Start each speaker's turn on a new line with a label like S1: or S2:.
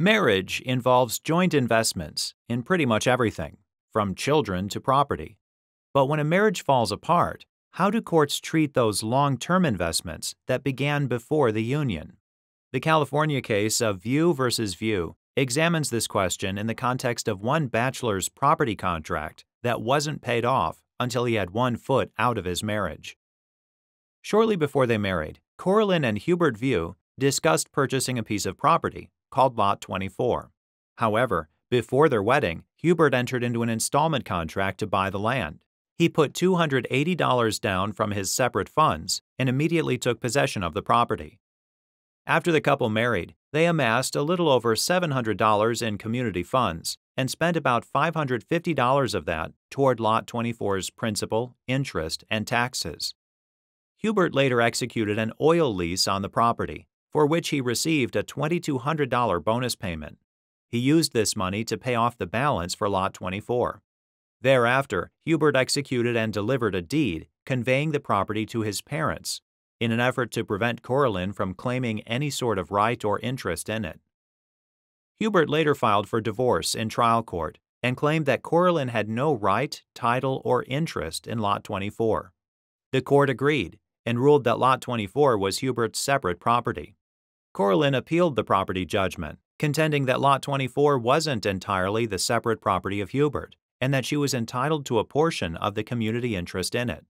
S1: Marriage involves joint investments in pretty much everything, from children to property. But when a marriage falls apart, how do courts treat those long term investments that began before the union? The California case of Vieux versus Vieux examines this question in the context of one bachelor's property contract that wasn't paid off until he had one foot out of his marriage. Shortly before they married, Coralyn and Hubert Vieux discussed purchasing a piece of property called Lot 24. However, before their wedding, Hubert entered into an installment contract to buy the land. He put $280 down from his separate funds and immediately took possession of the property. After the couple married, they amassed a little over $700 in community funds and spent about $550 of that toward Lot 24's principal, interest, and taxes. Hubert later executed an oil lease on the property, for which he received a $2,200 bonus payment. He used this money to pay off the balance for Lot 24. Thereafter, Hubert executed and delivered a deed conveying the property to his parents in an effort to prevent Coralyn from claiming any sort of right or interest in it. Hubert later filed for divorce in trial court and claimed that Coralyn had no right, title, or interest in Lot 24. The court agreed and ruled that Lot 24 was Hubert's separate property. Coralyn appealed the property judgment, contending that Lot 24 wasn't entirely the separate property of Hubert and that she was entitled to a portion of the community interest in it.